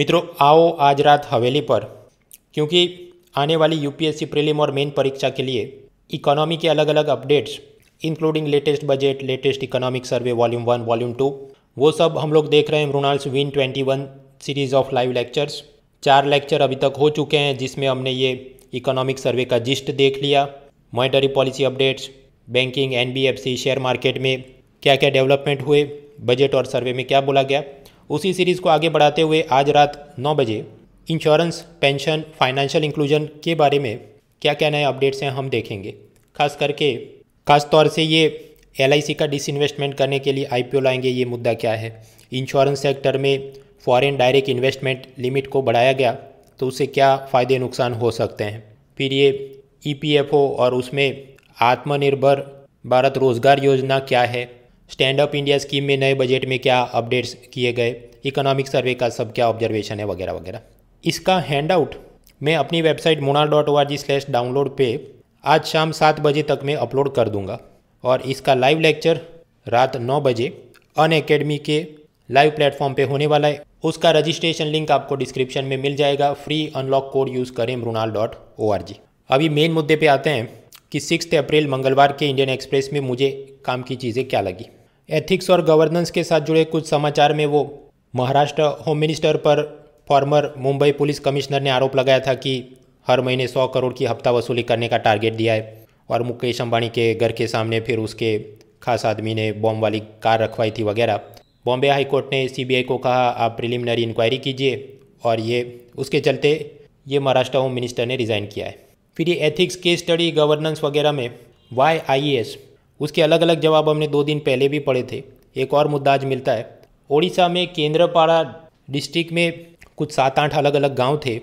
मित्रों आओ आज रात हवेली पर क्योंकि आने वाली यूपीएससी प्रीलिम और मेन परीक्षा के लिए इकोनॉमी के अलग अलग updates including latest budget latest economic survey volume one volume two वो सब हम लोग देख रहे हैं Mrunal's win twenty one series of live lectures चार लेक्चर अभी तक हो चुके हैं जिसमें हमने ये इकोनॉमिक सर्वे का जिस्ट देख लिया monetary policy updates banking NBFC share market में क्या क्या डेवलपमेंट हुए बजट और सर्वे में क्या बोला गया उसी सीरीज़ को आगे बढ़ाते हुए आज रात नौ बजे इंश्योरेंस पेंशन फाइनेंशियल इंक्लूजन के बारे में क्या क्या नए अपडेट्स हैं हम देखेंगे। खास करके, खास तौर से ये एलआईसी का डिसइन्वेस्टमेंट करने के लिए आईपीओ लाएँगे, ये मुद्दा क्या है? इंश्योरेंस सेक्टर में फॉरेन डायरेक्ट इन्वेस्टमेंट लिमिट को बढ़ाया गया तो उससे क्या फ़ायदे नुकसान हो सकते हैं? फिर ये ई और उसमें आत्मनिर्भर भारत रोज़गार योजना क्या है? स्टैंड अप इंडिया स्कीम में नए बजट में क्या अपडेट्स किए गए? इकोनॉमिक सर्वे का सब क्या ऑब्जर्वेशन है वगैरह वगैरह। इसका हैंड आउट मैं अपनी website Mrunal dot O R G slash download पे आज शाम सात बजे तक मैं अपलोड कर दूँगा। और इसका लाइव लेक्चर रात नौ बजे अन अकेडमी के लाइव प्लेटफॉर्म पे होने वाला है। उसका रजिस्ट्रेशन लिंक आपको डिस्क्रिप्शन में मिल जाएगा। फ्री अनलॉक कोड यूज़ करें Mrunal dot O R G अभी मेन मुद्दे पे आते हैं कि सिक्स अप्रैल मंगलवार के इंडियन एक्सप्रेस में मुझे काम की चीज़ें क्या लगी? एथिक्स और गवर्नेंस के साथ जुड़े कुछ समाचार में वो महाराष्ट्र होम मिनिस्टर पर फॉर्मर मुंबई पुलिस कमिश्नर ने आरोप लगाया था कि हर महीने सौ करोड़ की हफ़्ता वसूली करने का टारगेट दिया है और मुकेश अंबानी के घर के सामने फिर उसके खास आदमी ने बॉम्ब वाली कार रखवाई थी वगैरह। बॉम्बे हाई कोर्ट ने सीबीआई को कहा, आप प्रिलिमिनरी इंक्वायरी कीजिए और ये, उसके चलते ये महाराष्ट्र होम मिनिस्टर ने रिज़ाइन किया है। फिर ये एथिक्स केस स्टडी गवर्नेंस वगैरह में वाई आई उसके अलग अलग जवाब हमने दो दिन पहले भी पढ़े थे। एक और मुद्दा आज मिलता है। ओडिशा में केंद्रपाड़ा डिस्ट्रिक्ट में कुछ सात आठ अलग अलग गाँव थे।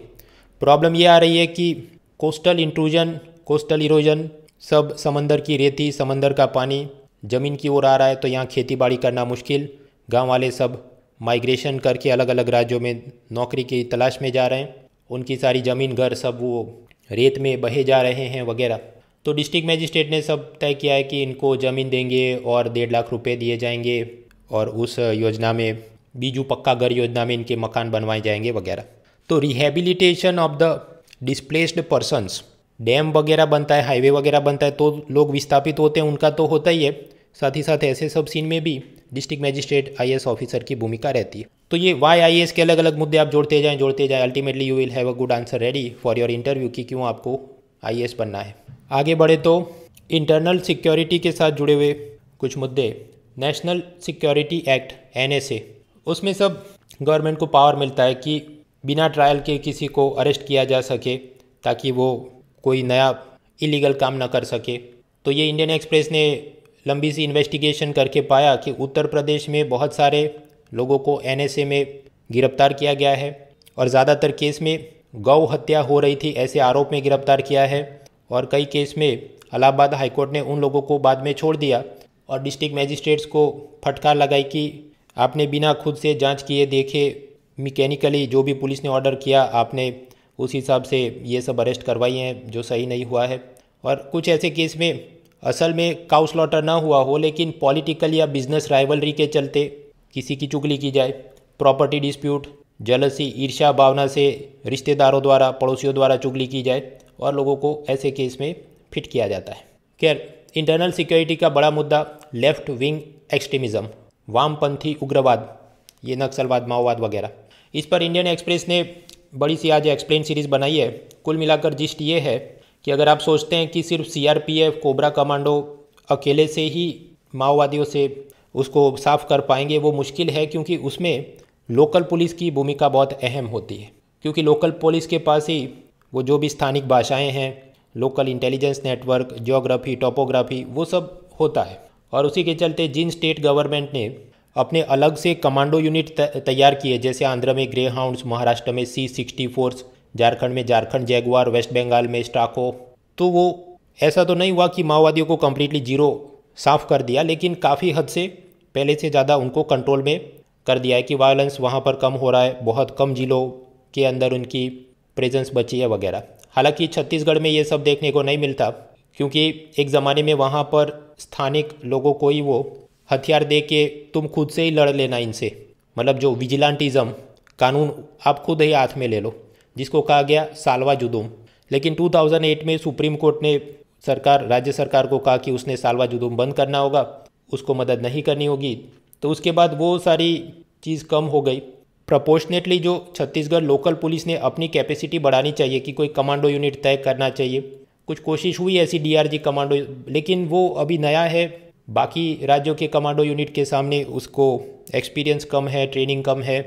प्रॉब्लम ये आ रही है कि कोस्टल इंट्रूजन, कोस्टल इरोजन सब समंदर की रेती, समंदर का पानी, ज़मीन की ओर आ रहा है तो यहाँ खेती बाड़ी करना मुश्किल। गाँव वाले सब माइग्रेशन करके अलग अलग राज्यों में नौकरी की तलाश में जा रहे हैं। उनकी सारी ज़मीन, घर सब वो रेत में बहे जा रहे हैं वगैरह। तो डिस्ट्रिक्ट मजिस्ट्रेट ने सब तय किया है कि इनको ज़मीन देंगे और डेढ़ लाख रुपए दिए जाएँगे और उस योजना में, बीजू पक्का घर योजना में इनके मकान बनवाए जाएँगे वगैरह। तो rehabilitation of the displaced persons dam वगैरह बनता है हाईवे वगैरह बनता है तो लोग विस्थापित होते हैं, उनका तो होता ही है। साथ ही साथ ऐसे सब सीन में भी डिस्ट्रिक्ट मजिस्ट्रेट आई ऑफिसर की भूमिका रहती है। तो ये वाई आई के अलग अलग मुद्दे आप जोड़ते जाएँ जोड़ते जाएँ ultimately you will have a good answer ready for your interview कि क्यों आपको आईएएस बनना है। आगे बढ़े तो इंटरनल सिक्योरिटी के साथ जुड़े हुए कुछ मुद्दे। नेशनल सिक्योरिटी एक्ट एनएसए उसमें सब गवर्नमेंट को पावर मिलता है कि बिना ट्रायल के किसी को अरेस्ट किया जा सके, ताकि वो कोई नया इलीगल काम न कर सके। तो ये इंडियन एक्सप्रेस ने लंबी सी इन्वेस्टिगेशन करके पाया कि उत्तर प्रदेश में बहुत सारे लोगों को NSA में गिरफ़्तार किया गया है और ज़्यादातर केस में गौ हत्या हो रही थी, ऐसे आरोप में गिरफ़्तार किया है। और कई केस में इलाहाबाद हाईकोर्ट ने उन लोगों को बाद में छोड़ दिया और डिस्ट्रिक्ट मैजिस्ट्रेट्स को फटकार लगाई कि आपने बिना खुद से जाँच किए देखे मैकेनिकली जो भी पुलिस ने ऑर्डर किया, आपने उस हिसाब से ये सब अरेस्ट करवाई हैं, जो सही नहीं हुआ है। और कुछ ऐसे केस में असल में काउ स्लॉटर ना हुआ हो, लेकिन पॉलिटिकल या बिज़नेस राइवलरी के चलते किसी की चुगली की जाए। प्रॉपर्टी डिस्प्यूट जलसी ईर्ष्या, भावना से रिश्तेदारों द्वारा, पड़ोसियों द्वारा चुगली की जाए। और लोगों को ऐसे केस में फिट किया जाता है। खैर इंटरनल सिक्योरिटी का बड़ा मुद्दा लेफ़्ट विंग एक्सट्रीमिज़म वामपंथी उग्रवाद, ये नक्सलवाद, माओवाद वगैरह। इस पर इंडियन एक्सप्रेस ने बड़ी सी आज एक्सप्लेन सीरीज़ बनाई है। कुल मिलाकर जिस्ट ये है कि अगर आप सोचते हैं कि सिर्फ़ सीआरपीएफ कोबरा कमांडो अकेले से ही माओवादियों से उसको साफ़ कर पाएँगे, वो मुश्किल है क्योंकि उसमें लोकल पुलिस की भूमिका बहुत अहम होती है। क्योंकि लोकल पुलिस के पास ही वो जो भी स्थानिक भाषाएँ हैं local intelligence network geography topography वो सब होता है। और उसी के चलते जिन स्टेट गवर्नमेंट ने अपने अलग से कमांडो यूनिट तैयार किए, जैसे आंध्र में ग्रे हाउंड्स महाराष्ट्र में सी सिक्सटी फोर्स झारखंड में झारखंड जैगवार वेस्ट बंगाल में स्टाको तो वो ऐसा तो नहीं हुआ कि माओवादियों को कम्प्लीटली ज़ीरो साफ़ कर दिया, लेकिन काफ़ी हद से पहले से ज़्यादा उनको कंट्रोल में कर दिया है कि वायलेंस वहाँ पर कम हो रहा है, बहुत कम जिलों के अंदर उनकी प्रेजेंस बची है वगैरह। हालाँकि छत्तीसगढ़ में ये सब देखने को नहीं मिलता, क्योंकि एक ज़माने में वहाँ पर स्थानिक लोगों को ही वो हथियार दे के तुम खुद से ही लड़ लेना इनसे। मतलब जो विजिलांटिज़म कानून आप खुद ही हाथ में ले लो, जिसको कहा गया सालवा जुदुम। लेकिन 2008 में सुप्रीम कोर्ट ने सरकार, राज्य सरकार को कहा कि उसने सालवा जुदुम बंद करना होगा, उसको मदद नहीं करनी होगी। तो उसके बाद वो सारी चीज़ कम हो गई। प्रपोर्शनेटली जो छत्तीसगढ़ लोकल पुलिस ने अपनी कैपेसिटी बढ़ानी चाहिए कि कोई कमांडो यूनिट तय करना चाहिए, कुछ कोशिश हुई ऐसी डीआरजी कमांडो लेकिन वो अभी नया है, बाकी राज्यों के कमांडो यूनिट के सामने उसको एक्सपीरियंस कम है ट्रेनिंग कम है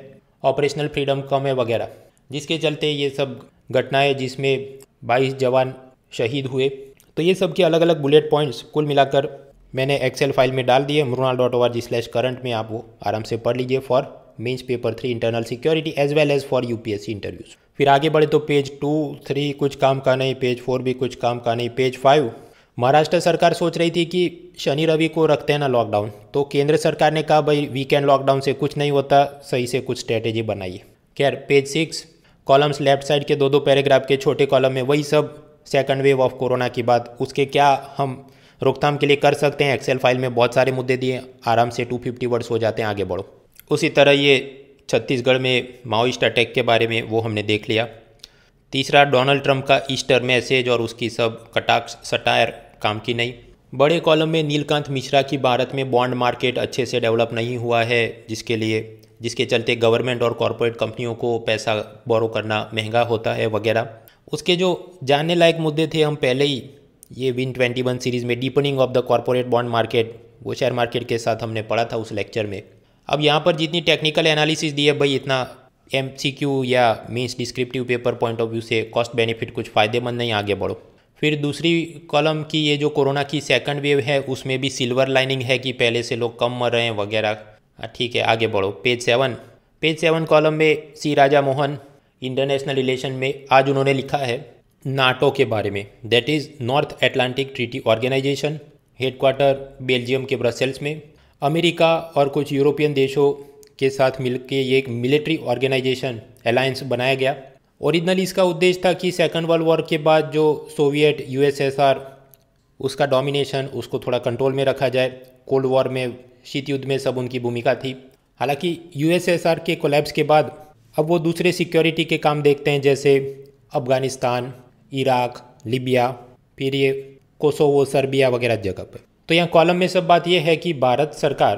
ऑपरेशनल फ्रीडम कम है वगैरह, जिसके चलते ये सब घटनाएँ जिसमें 22 जवान शहीद हुए। तो ये सब के अलग अलग बुलेट पॉइंट्स कुल मिलाकर मैंने एक्सेल फ़ाइल में डाल दिए Mrunal dot O R G slash current में आप वो आराम से पढ़ लीजिए for mains paper three internal security as well as for UPSC interviews फिर आगे बढ़े तो पेज टू थ्री कुछ काम का नहीं पेज फोर भी कुछ काम का नहीं पेज फाइव महाराष्ट्र सरकार सोच रही थी कि शनि रवि को रखते हैं ना लॉकडाउन तो केंद्र सरकार ने कहा, भाई वीकेंड लॉकडाउन से कुछ नहीं होता, सही से कुछ स्ट्रेटेजी बनाइए। खैर page six columns left side के दो दो पैराग्राफ के छोटे कॉलम में वही सब सेकंड वेव ऑफ़ कोरोना की बात उसके क्या हम रोकथाम के लिए कर सकते हैं? एक्सेल फ़ाइल में बहुत सारे मुद्दे दिए, आराम से टू फिफ्टी वर्ड्स हो जाते हैं, आगे बढ़ो। उसी तरह ये छत्तीसगढ़ में माओइस्ट अटैक के बारे में वो हमने देख लिया। तीसरा, डोनाल्ड ट्रंप का ईस्टर मैसेज और उसकी सब कटाक्ष, सटायर, काम की नहीं। बड़े कॉलम में नीलकांत मिश्रा की भारत में बॉन्ड मार्केट अच्छे से डेवलप नहीं हुआ है, जिसके लिए, जिसके चलते गवर्नमेंट और कॉरपोरेट कंपनियों को पैसा बोरो करना महँगा होता है वगैरह। उसके जो जानने लायक मुद्दे थे, हम पहले ही ये विन ट्वेंटी वन सीरीज़ में deepening of the corporate bond market वो शेयर मार्केट के साथ हमने पढ़ा था उस लेक्चर में। अब यहाँ पर जितनी टेक्निकल एनालिसिस दी है भाई इतना एमसीक्यू या means descriptive paper point of view से कॉस्ट बेनिफिट कुछ फ़ायदेमंद नहीं आगे बढ़ो। फिर दूसरी कॉलम की ये जो कोरोना की सेकंड वेव है उसमें भी सिल्वर लाइनिंग है कि पहले से लोग कम मर रहे हैं वगैरह। हाँ, ठीक है आगे बढ़ो। Page seven page seven column में C Raja Mohan international relation में आज उन्होंने लिखा है नाटो के बारे में। That is North Atlantic Treaty Organization headquarter Belgium के ब्रसेल्स में। अमेरिका और कुछ यूरोपियन देशों के साथ मिलकर ये एक मिलिट्री ऑर्गेनाइजेशन अलायंस बनाया गया। ओरिजिनली इसका उद्देश्य था कि सेकेंड वर्ल्ड वॉर के बाद जो सोवियत, यूएसएसआर, उसका डोमिनेशन, उसको थोड़ा कंट्रोल में रखा जाए। कोल्ड वॉर में, शीत युद्ध में सब उनकी भूमिका थी। हालाँकि यूएसएसआर के कोलैप्स के बाद अब वो दूसरे सिक्योरिटी के काम देखते हैं, जैसे अफ़गानिस्तान, इराक, लिबिया, फिर ये कोसोवो, सर्बिया वगैरह जगह पर। तो यहाँ कॉलम में सब बात यह है कि भारत सरकार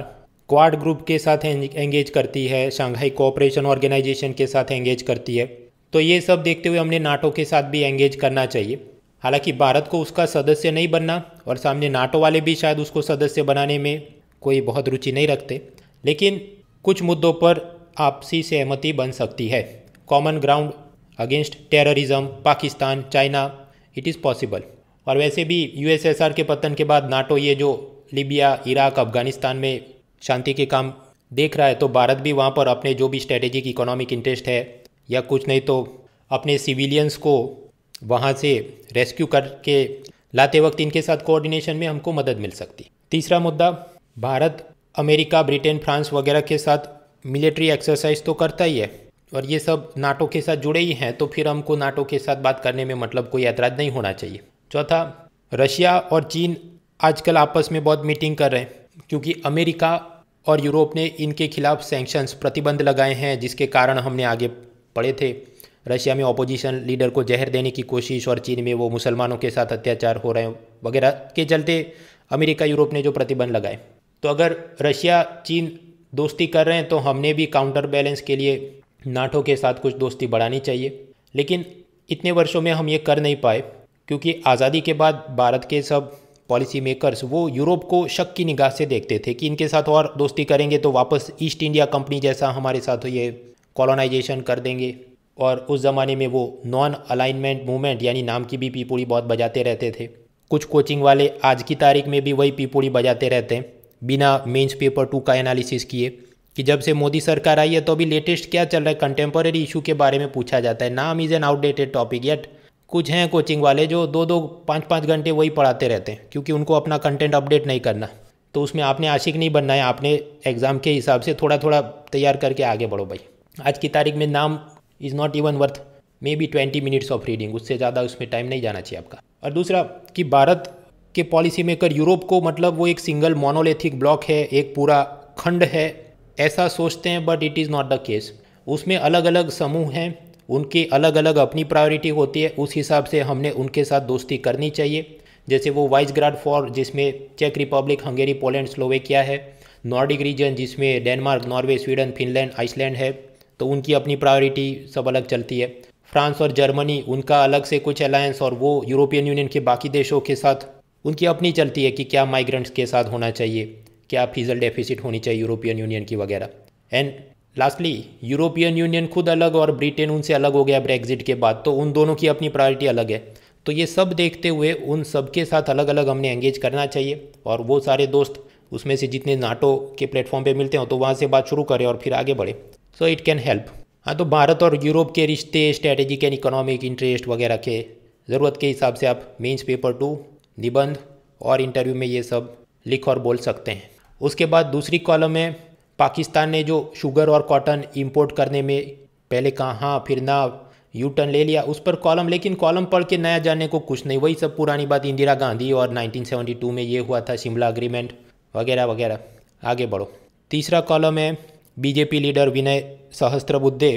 क्वाड ग्रुप के साथ एंगेज करती है शंघाई कोऑपरेशन ऑर्गेनाइजेशन के साथ एंगेज करती है। तो ये सब देखते हुए हमने नाटो के साथ भी एंगेज करना चाहिए। हालाँकि भारत को उसका सदस्य नहीं बनना और सामने नाटो वाले भी शायद उसको सदस्य बनाने में कोई बहुत रुचि नहीं रखते। लेकिन कुछ मुद्दों पर आपसी सहमति बन सकती है। Common ground against terrorism Pakistan, China it is possible और वैसे भी यूएसएसआर के पतन के बाद नाटो ये जो लीबिया इराक अफ़गानिस्तान में शांति के काम देख रहा है तो भारत भी वहाँ पर अपने जो भी स्ट्रेटेजिक इकोनॉमिक इंटरेस्ट है या कुछ नहीं तो अपने सिविलियंस को वहाँ से रेस्क्यू करके लाते वक्त इनके साथ कोऑर्डिनेशन में हमको मदद मिल सकती। तीसरा मुद्दा, भारत, अमेरिका, ब्रिटेन, फ्रांस वगैरह के साथ मिलिट्री एक्सरसाइज तो करता ही है और ये सब नाटो के साथ जुड़े ही हैं तो फिर हमको नाटो के साथ बात करने में मतलब कोई ऐतराज़ नहीं होना चाहिए। चौथा, रशिया और चीन आजकल आपस में बहुत मीटिंग कर रहे हैं, क्योंकि अमेरिका और यूरोप ने इनके खिलाफ सैंक्शंस प्रतिबंध लगाए हैं, जिसके कारण हमने आगे पढ़े थे। रशिया में ऑपोजिशन लीडर को जहर देने की कोशिश और चीन में वो मुसलमानों के साथ अत्याचार हो रहे हैं, वगैरह के चलते अमेरिका, यूरोप ने जो प्रतिबंध लगाए। तो अगर रशिया, चीन दोस्ती कर रहे हैं तो हमने भी काउंटर बैलेंस के लिए नाटो के साथ कुछ दोस्ती बढ़ानी चाहिए। लेकिन इतने वर्षों में हम ये कर नहीं पाए। क्योंकि आज़ादी के बाद भारत के सब पॉलिसी मेकर्स वो यूरोप को शक की निगाह से देखते थे कि इनके साथ और दोस्ती करेंगे तो वापस ईस्ट इंडिया कंपनी जैसा हमारे साथ ये कॉलोनाइजेशन कर देंगे। और उस ज़माने में वो नॉन अलाइनमेंट मूवमेंट यानी नाम की भी पीपुड़ी बहुत बजाते रहते थे। कुछ कोचिंग वाले आज की तारीख में भी वही पीपुड़ी बजाते रहते हैं। बिना मेंस पेपर टू का एनालिसिस किए कि जब से मोदी सरकार आई है तो अभी लेटेस्ट क्या चल रहा है? कंटेम्प्रेरी इशू के बारे में पूछा जाता है। NAM is an outdated topic yet कुछ हैं कोचिंग वाले जो दो दो पाँच पाँच घंटे वही पढ़ाते रहते हैं, क्योंकि उनको अपना कंटेंट अपडेट नहीं करना। तो उसमें आपने आशिक नहीं बनना है, आपने एग्ज़ाम के हिसाब से थोड़ा थोड़ा तैयार करके आगे बढ़ो भाई। आज की तारीख में NAM is not even worth may be twenty minutes of reading उससे ज़्यादा उसमें टाइम नहीं जाना चाहिए आपका। और दूसरा कि भारत के पॉलिसी मेकर यूरोप को मतलब वो एक सिंगल मोनोलेथिक ब्लॉक है, एक पूरा खंड है, ऐसा सोचते हैं but it is not the case उसमें अलग अलग समूह हैं उनकी अलग अलग अपनी प्रायोरिटी होती है, उस हिसाब से हमने उनके साथ दोस्ती करनी चाहिए। जैसे वो वाइस ग्राड फॉर जिसमें चेक रिपब्लिक हंगेरी पोलैंड स्लोवेकिया है नॉर्डिक रीजन जिसमें Denmark Norway Sweden Finland Iceland है तो उनकी अपनी प्रायोरिटी सब अलग चलती है। फ्रांस और जर्मनी उनका अलग से कुछ अलायंस और वो यूरोपियन यूनियन के बाकी देशों के साथ, उनकी अपनी चलती है कि क्या माइग्रेंट्स के साथ होना चाहिए, क्या फीजल डेफिसिट होनी चाहिए यूरोपियन यूनियन की वगैरह। एंड लास्टली यूरोपियन यूनियन खुद अलग और ब्रिटेन उनसे अलग हो गया ब्रेग्जिट के बाद तो उन दोनों की अपनी प्रायोरिटी अलग है। तो ये सब देखते हुए उन सब के साथ अलग अलग हमने एंगेज करना चाहिए और वो सारे दोस्त उसमें से जितने नाटो के प्लेटफॉर्म पे मिलते हो तो वहाँ से बात शुरू करें और फिर आगे बढ़े। सो इट कैन हेल्प हाँ तो भारत और यूरोप के रिश्ते स्ट्रेटेजिक एंड इकोनॉमिक इंटरेस्ट वगैरह के ज़रूरत के हिसाब से आप मेंस पेपर टू निबंध और इंटरव्यू में ये सब लिख और बोल सकते हैं। उसके बाद दूसरी कॉलम में पाकिस्तान ने जो शुगर और कॉटन इंपोर्ट करने में पहले कहा हाँ फिर ना यू टर्न ले लिया, उस पर कॉलम लेकिन कॉलम पढ़ के नया जानने को कुछ नहीं। वही सब पुरानी बात, इंदिरा गांधी और 1972 में ये हुआ था, शिमला अग्रीमेंट वगैरह वगैरह। आगे बढ़ो। तीसरा कॉलम है बीजेपी लीडर विनय सहस्त्रबुद्धे।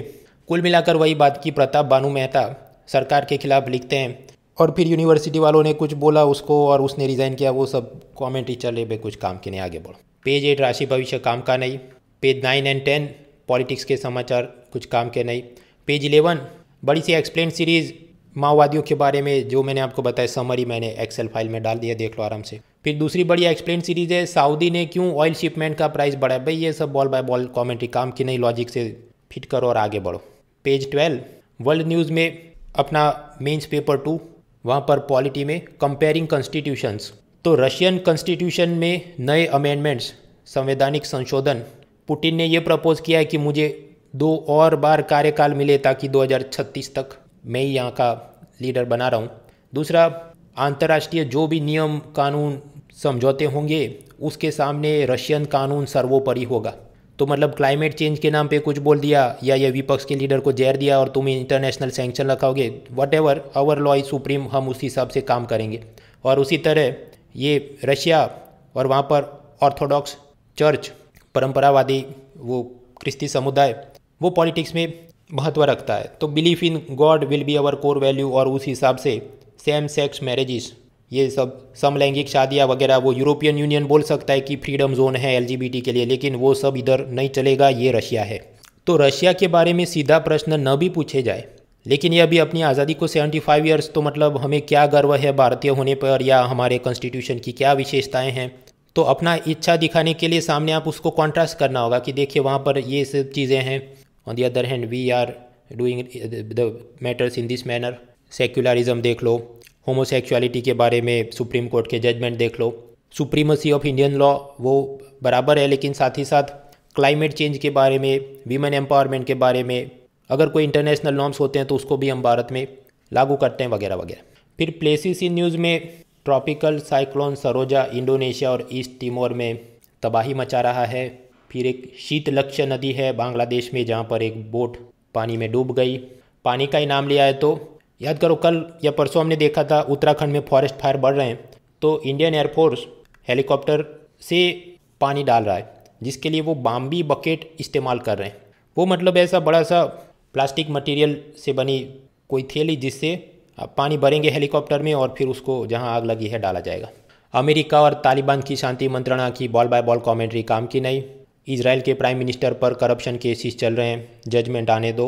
कुल मिलाकर वही बात की प्रताप बानू मेहता सरकार के खिलाफ लिखते हैं, और फिर यूनिवर्सिटी वालों ने कुछ बोला उसको, और उसने रिज़ाइन किया, वो सब कॉमेंट्री चले भाई कुछ काम के नहीं। आगे बढ़ो। पेज एट राशि भविष्य काम का नहीं। Page nine and ten politics के समाचार कुछ काम के नहीं। पेज इलेवन बड़ी सी एक्सप्लेन सीरीज़ माओवादियों के बारे में, जो मैंने आपको बताया समरी मैंने एक्सेल फ़ाइल में डाल दिया, देख लो आराम से। फिर दूसरी बड़ी एक्सप्लेन सीरीज़ है सऊदी ने क्यों ऑयल शिपमेंट का प्राइस बढ़ाया? भाई, ये सब बॉल बाय बॉल कॉमेंट्री काम की नहीं लॉजिक से फिट करो और आगे बढ़ो। पेज ट्वेल्व वर्ल्ड न्यूज़ में अपना मेंस पेपर टू वहाँ पर पॉलिटी में कंपेयरिंग कॉन्स्टिट्यूशंस तो रशियन कॉन्स्टिट्यूशन में नए अमेंडमेंट्स संवैधानिक संशोधन। पुतिन ने यह प्रपोज किया है कि मुझे दो और बार कार्यकाल मिले ताकि 2036 तक मैं ही यहाँ का लीडर बना रहा। हूँ दूसरा अंतर्राष्ट्रीय जो भी नियम, कानून समझौते होंगे, उसके सामने रशियन कानून सर्वोपरि होगा। तो मतलब क्लाइमेट चेंज के नाम पे कुछ बोल दिया या ये विपक्ष के लीडर को जहर दिया और तुम international sanction रखाओगे। Whatever our law is supreme हम उस हिसाब से काम करेंगे। और उसी तरह ये रशिया और वहाँ पर ऑर्थोडॉक्स चर्च, परंपरावादी वो क्रिस्ती समुदाय, वो पॉलिटिक्स में महत्व रखता है। तो belief in God will be our core value और उस हिसाब से सेम सेक्स मैरिजेस, ये सब समलैंगिक शादियाँ वगैरह वो यूरोपियन यूनियन बोल सकता है कि फ्रीडम जोन है एलजीबीटी के लिए, लेकिन वो सब इधर नहीं चलेगा, ये रशिया है। तो रशिया के बारे में सीधा प्रश्न न भी पूछे जाए। लेकिन ये अभी अपनी आज़ादी को 75 ईयर्स तो मतलब हमें क्या गर्व है भारतीय होने पर या हमारे कॉन्स्टिट्यूशन की क्या विशेषताएँ हैं? तो अपना इच्छा दिखाने के लिए सामने आप उसको कॉन्ट्रास्ट करना होगा कि देखिए वहाँ पर ये सब चीज़ें हैं। On the other hand we are doing the matters in this manner secularism देख लो होमोसेक्सुअलिटी के बारे में सुप्रीम कोर्ट के जजमेंट देख लो। सुप्रीमसी ऑफ़ इंडियन लॉ वो बराबर है, लेकिन साथ ही साथ क्लाइमेट चेंज के बारे में वीमेन एम्पावरमेंट के बारे में अगर कोई इंटरनेशनल नॉर्म्स होते हैं तो उसको भी हम भारत में लागू करते हैं, वगैरह वगैरह। फिर प्लेसिस इन न्यूज़ में ट्रॉपिकल साइक्लोन सरोजा इंडोनेशिया और ईस्ट तिमोर में तबाही मचा रहा है। फिर एक शीत लक्ष्य नदी है बांग्लादेश में, जहाँ पर एक बोट पानी में डूब गई। पानी का ही नाम लिया है तो याद करो, कल या परसों हमने देखा था, उत्तराखंड में फॉरेस्ट फायर बढ़ रहे हैं। तो इंडियन एयरफोर्स हेलीकॉप्टर से पानी डाल रहा है, जिसके लिए वो बाम्बी बकेट इस्तेमाल कर रहे हैं। वो मतलब ऐसा बड़ा सा प्लास्टिक मटेरियल से बनी कोई थैली जिससे पानी भरेंगे हेलीकॉप्टर में और फिर उसको जहाँ आग लगी है डाला जाएगा। अमेरिका और तालिबान की शांति मंत्रणा की बॉल बाय बॉल कमेंट्री काम की नहीं। इसराइल के प्राइम मिनिस्टर पर करप्शन केसेस चल रहे हैं। जजमेंट आने दो।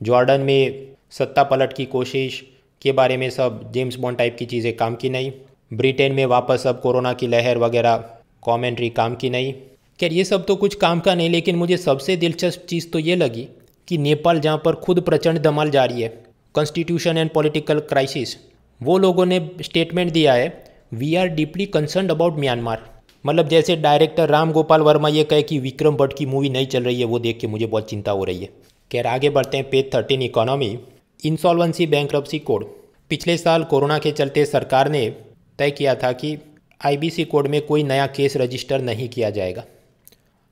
जॉर्डन में सत्ता पलट की कोशिश के बारे में सब जेम्स बॉन्ड टाइप की चीज़ें काम की नहीं। ब्रिटेन में वापस अब कोरोना की लहर वगैरह कॉमेंट्री काम की नहीं। खैर, ये सब तो कुछ काम का नहीं, लेकिन मुझे सबसे दिलचस्प चीज़ तो ये लगी कि नेपाल जहाँ पर खुद प्रचंड धमाल जारी है कॉन्स्टिट्यूशन एंड पॉलिटिकल क्राइसिस वो लोगों ने स्टेटमेंट दिया है we are deeply concern about Myanmar मतलब जैसे डायरेक्टर राम गोपाल वर्मा ये कहे कि विक्रम भट्ट की मूवी नहीं चल रही है, वो देख के मुझे बहुत चिंता हो रही है। खैर, आगे बढ़ते हैं page thirteen economy insolvency bank code पिछले साल कोरोना के चलते सरकार ने तय किया था कि आईबीसी कोड में कोई नया केस रजिस्टर नहीं किया जाएगा।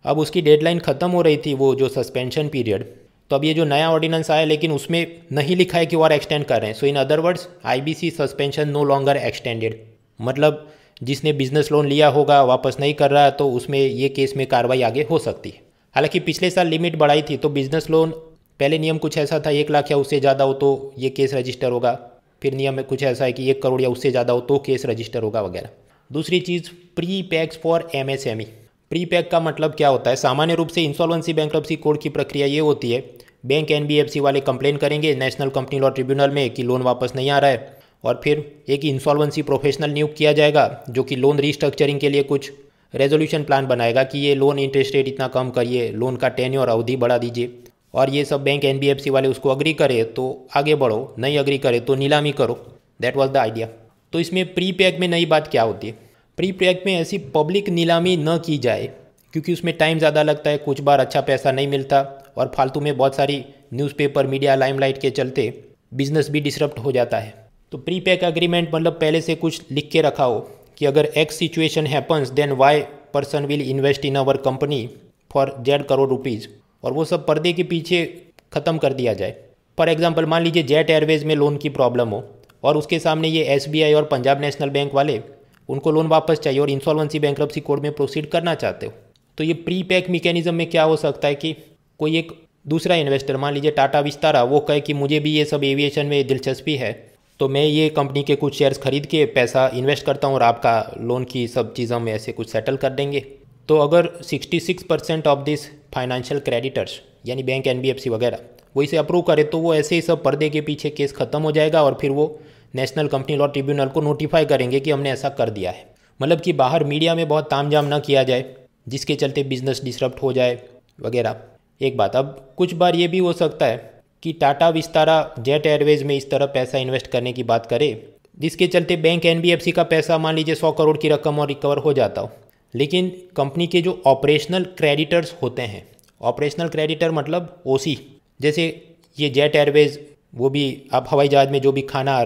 अब उसकी डेडलाइन ख़त्म हो रही थी, वो जो सस्पेंशन पीरियड तो अब ये जो नया ऑर्डिनेंस आया, लेकिन उसमें नहीं लिखा है कि और एक्सटेंड कर रहे हैं। So in other words IBC suspension no longer extended मतलब जिसने बिज़नेस लोन लिया होगा, वापस नहीं कर रहा तो उसमें ये केस में कार्रवाई आगे हो सकती है। हालाँकि पिछले साल लिमिट बढ़ाई थी तो बिज़नेस लोन पहले नियम कुछ ऐसा था, एक लाख या उससे ज़्यादा हो तो ये केस रजिस्टर होगा। फिर नियम में कुछ ऐसा है कि एक करोड़ या उससे ज़्यादा हो तो केस रजिस्टर होगा वगैरह। दूसरी चीज़ pre packs for M S M E pre pack का मतलब क्या होता है? सामान्य रूप से इंसॉल्वेंसी बैंक कोड की प्रक्रिया ये होती है बैंक एनबीएफसी वाले कंप्लेन करेंगे नेशनल कंपनी लॉ ट्रिब्यूनल में कि लोन वापस नहीं आ रहा है और फिर एक इंसॉल्वेंसी प्रोफेशनल नियुक्त किया जाएगा, जो कि लोन रिस्ट्रक्चरिंग के लिए कुछ रेजोल्यूशन प्लान बनाएगा कि ये लोन इंटरेस्ट रेट इतना कम करिए लोन का टेन्योर अवधि बढ़ा दीजिए और ये सब बैंक एनबीएफसी वाले उसको अग्री करे तो आगे बढ़ो, नहीं अग्री करे तो नीलामी करो। दैट वॉज़ द आइडिया तो इसमें प्री पैक में नई बात क्या होती है? प्री पैक में ऐसी पब्लिक नीलामी न की जाए, क्योंकि उसमें टाइम ज़्यादा लगता है, कुछ बार अच्छा पैसा नहीं मिलता और फालतू में बहुत सारी न्यूज़पेपर मीडिया लाइमलाइट के चलते बिज़नेस भी डिसरप्ट हो जाता है। तो प्री पैक अग्रीमेंट मतलब पहले से कुछ लिख के रखा हो कि अगर X situation happens then Y person will invest in our company for Z crore rupees और वो सब पर्दे के पीछे ख़त्म कर दिया जाए। फॉर एग्ज़ाम्पल मान लीजिए जेट एयरवेज़ में लोन की प्रॉब्लम हो और उसके सामने ये एसबीआई और पंजाब नेशनल बैंक वाले उनको लोन वापस चाहिए और इंसॉल्वेंसी बैंक कोड में प्रोसीड करना चाहते हो। तो ये प्री पैक मैकेनिज्म में क्या हो सकता है कि कोई एक दूसरा इन्वेस्टर मान लीजिए टाटा विस्तारा वो कहे कि मुझे भी ये सब एविएशन में दिलचस्पी है तो मैं ये कंपनी के कुछ शेयर्स खरीद के पैसा इन्वेस्ट करता हूँ और आपका लोन की सब चीज़ों में ऐसे कुछ सेटल कर देंगे। तो अगर 66 percent of this financial creditors यानी बैंक एनबीएफसी वगैरह वो इसे अप्रूव करे तो वो ऐसे ही सब पर्दे के पीछे केस ख़त्म हो जाएगा और फिर वो नेशनल कंपनी लॉ ट्रिब्यूनल को नोटिफाई करेंगे कि हमने ऐसा कर दिया है। मतलब कि बाहर मीडिया में बहुत ताम जाम ना किया जाए, जिसके चलते बिज़नेस डिसरप्ट हो जाए वगैरह। एक बात, अब कुछ बार ये भी हो सकता है कि टाटा विस्तारा जेट एयरवेज में इस तरह पैसा इन्वेस्ट करने की बात करे, जिसके चलते बैंक एनबीएफसी का पैसा मान लीजिए सौ करोड़ की रकम और रिकवर हो जाता हो। लेकिन कंपनी के जो ऑपरेशनल क्रेडिटर्स होते हैं ऑपरेशनल क्रेडिटर मतलब ओसी जैसे ये जेट एयरवेज वो भी अब हवाई जहाज़ में जो भी खाना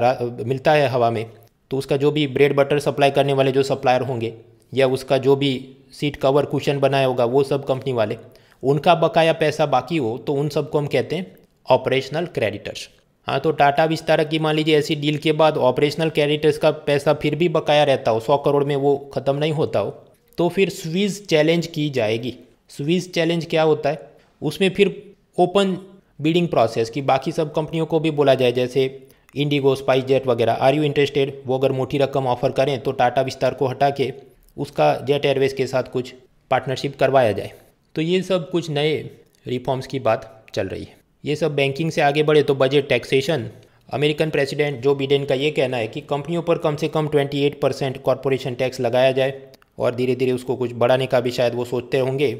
मिलता है हवा में तो उसका जो भी ब्रेड बटर सप्लाई करने वाले जो सप्लायर होंगे, या उसका जो भी सीट कवर कुशन बनाया होगा, वो सब कंपनी वाले, उनका बकाया पैसा बाकी हो तो उन सबको हम कहते हैं ऑपरेशनल क्रेडिटर्स हाँ तो टाटा विस्तारा की मान लीजिए ऐसी डील के बाद ऑपरेशनल क्रेडिटर्स का पैसा फिर भी बकाया रहता हो, सौ करोड़ में वो ख़त्म नहीं होता हो तो फिर स्विज चैलेंज की जाएगी। स्विज चैलेंज क्या होता है? उसमें फिर ओपन बिडिंग प्रोसेस की बाकी सब कंपनियों को भी बोला जाए, जैसे इंडिगो स्पाइस जेट वगैरह। आर यू इंटरेस्टेड वो अगर मोटी रकम ऑफ़र करें तो टाटा विस्तार को हटा के उसका जेट एयरवेज के साथ कुछ पार्टनरशिप करवाया जाए। तो ये सब कुछ नए रिफॉर्म्स की बात चल रही है। ये सब बैंकिंग से आगे बढ़े तो budget taxation American president Joe Biden का ये कहना है कि कंपनियों पर कम से कम 28 परसेंट कॉरपोरेशन टैक्स लगाया जाए और धीरे धीरे उसको कुछ बढ़ाने का भी शायद वो सोचते होंगे।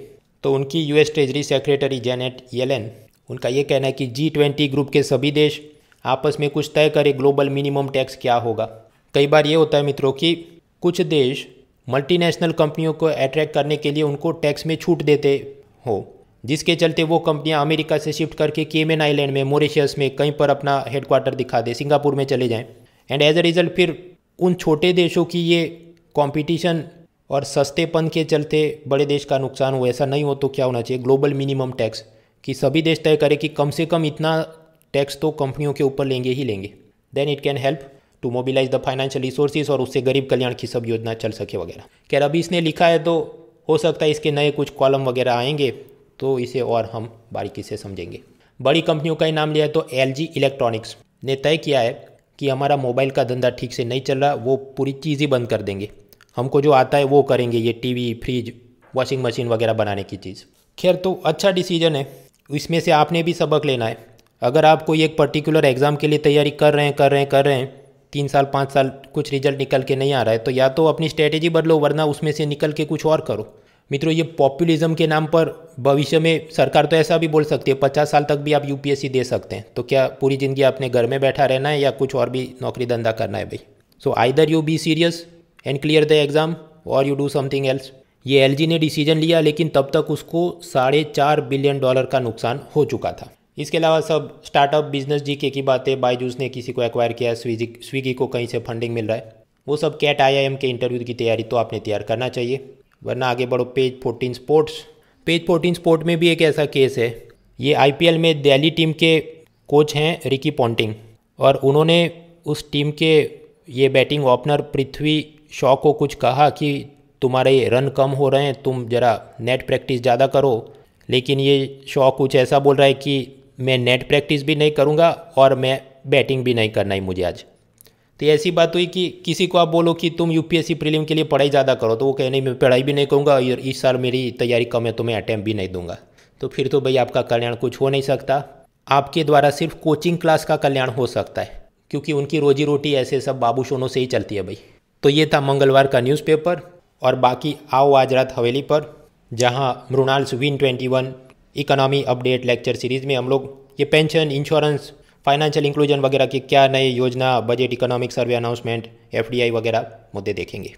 तो उनकी US treasury secretary Janet Yellen उनका ये कहना है कि जी ट्वेंटी ग्रुप के सभी देश आपस में कुछ तय करें ग्लोबल मिनिमम टैक्स क्या होगा। कई बार ये होता है मित्रों कि कुछ देश मल्टीनेशनल कंपनियों को अट्रैक्ट करने के लिए उनको टैक्स में छूट देते हो, जिसके चलते वो कंपनियाँ अमेरिका से शिफ्ट करके केमेन आइलैंड में मोरिशियस में, कहीं पर अपना हेडक्वार्टर दिखा दे, सिंगापुर में चले जाएँ। एंड एज अ रिज़ल्ट फिर उन छोटे देशों की ये कंपटीशन और सस्तेपन के चलते बड़े देश का नुकसान हो, ऐसा नहीं हो तो क्या होना चाहिए? ग्लोबल मिनिमम टैक्स कि सभी देश तय करें कि कम से कम इतना टैक्स तो कंपनियों के ऊपर लेंगे ही लेंगे। Then it can help to mobilise the financial resources और उससे गरीब कल्याण की सब योजना चल सके वगैरह। खैर, अभी इसने लिखा है तो हो सकता है इसके नए कुछ कॉलम वगैरह आएँगे तो इसे और हम बारीकी से समझेंगे। बड़ी कंपनियों का ही नाम लिया है तो एलजी इलेक्ट्रॉनिक्स ने तय किया है कि हमारा मोबाइल का धंधा ठीक से नहीं चल रहा, वो पूरी चीज़ ही बंद कर देंगे। हमको जो आता है वो करेंगे, ये टीवी, फ्रिज वॉशिंग मशीन वगैरह बनाने की चीज़। खैर तो अच्छा डिसीज़न है। इसमें से आपने भी सबक लेना है। अगर आप कोई एक पर्टिकुलर एग्ज़ाम के लिए तैयारी कर रहे हैं, कर रहे हैं, कर रहे हैं, तीन साल, पाँच साल कुछ रिज़ल्ट निकल के नहीं आ रहा है तो या तो अपनी स्ट्रेटेजी बदलो, वरना उसमें से निकल के कुछ और करो। मित्रों, ये पॉपुलिज्म के नाम पर भविष्य में सरकार तो ऐसा भी बोल सकती है, पचास साल तक भी आप यूपीएससी दे सकते हैं। तो क्या पूरी ज़िंदगी अपने घर में बैठा रहना है या कुछ और भी नौकरी धंधा करना है भाई? So either you be serious and clear the exam और यू डू समथिंग एल्स ये LG ने डिसीज़न लिया, लेकिन तब तक उसको साढ़े चार बिलियन डॉलर का नुकसान हो चुका था। इसके अलावा सब स्टार्टअप बिज़नेस, जी के की बातें बाईजूस ने किसी को एक्वायर किया स्विगी स्विगी को कहीं से फंडिंग मिल रहा है, वो सब कैट आई के इंटरव्यू की तैयारी तो आपने तैयार करना चाहिए, वरना आगे बढ़ो page fourteen sports page fourteen sport में भी एक ऐसा केस है, ये IPL में दिल्ली टीम के कोच हैं रिकी पॉन्टिंग और उन्होंने उस टीम के ये बैटिंग ओपनर पृथ्वी शॉ को कुछ कहा कि तुम्हारे रन कम हो रहे हैं, तुम ज़रा नेट प्रैक्टिस ज़्यादा करो। लेकिन ये शॉ कुछ ऐसा बोल रहा है कि मैं नेट प्रैक्टिस भी नहीं करूँगा और मैं बैटिंग भी नहीं करना है मुझे आज। तो ऐसी बात हुई कि किसी को आप बोलो कि तुम यूपीएससी प्रीलिम के लिए पढ़ाई ज़्यादा करो तो वो कहे नहीं मैं, पढ़ाई भी नहीं करूँगा और इस साल मेरी तैयारी कम है तो मैं अटैम्प्ट भी नहीं दूँगा। तो फिर तो भाई आपका कल्याण कुछ हो नहीं सकता। आपके द्वारा सिर्फ़ कोचिंग क्लास का कल्याण हो सकता है, क्योंकि उनकी रोजी रोटी ऐसे सब बाबू सोनों से ही चलती है भाई। तो ये था मंगलवार का न्यूज़पेपर और बाकी आओ आज रात हवेली पर, जहाँ Mrinal's win twenty one economy update lecture series में हम लोग, ये पेंशन इंश्योरेंस फाइनेंशियल इंक्लूजन वगैरह की क्या नई योजना budget economic survey announcement FDI वगैरह मुद्दे देखेंगे।